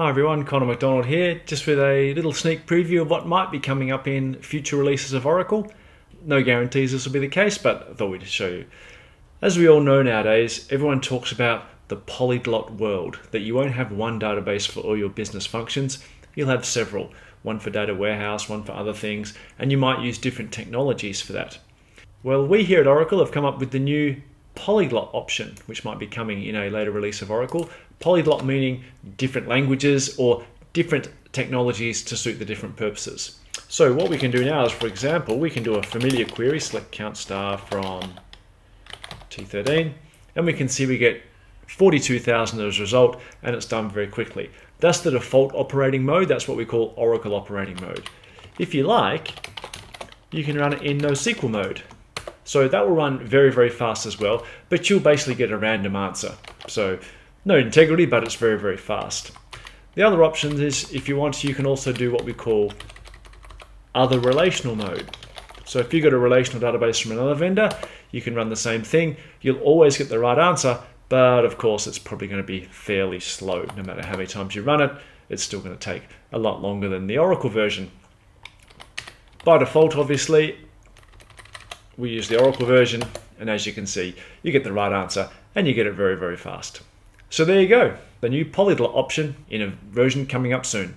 Hi everyone, Connor McDonald here, just with a little sneak preview of what might be coming up in future releases of Oracle. No guarantees this will be the case, but I thought we'd show you. As we all know nowadays, everyone talks about the polyglot world, that you won't have one database for all your business functions, you'll have several, one for data warehouse, one for other things, and you might use different technologies for that. Well, we here at Oracle have come up with the new polyglot option, which might be coming in a later release of Oracle. Polyglot meaning different languages or different technologies to suit the different purposes. So what we can do now is, for example, we can do a familiar query, select count star from T13, and we can see we get 42,000 as a result, and it's done very quickly. That's the default operating mode. That's what we call Oracle operating mode. If you like, you can run it in NoSQL mode. So that will run very, very fast as well, but you'll basically get a random answer. So no integrity, but it's very, very fast. The other option is if you want, you can also do what we call other relational mode. So if you've got a relational database from another vendor, you can run the same thing. You'll always get the right answer, but of course it's probably going to be fairly slow. No matter how many times you run it, it's still going to take a lot longer than the Oracle version. By default, obviously, we use the Oracle version, and as you can see, you get the right answer, and you get it very, very fast. So there you go, the new polyglot option in a version coming up soon.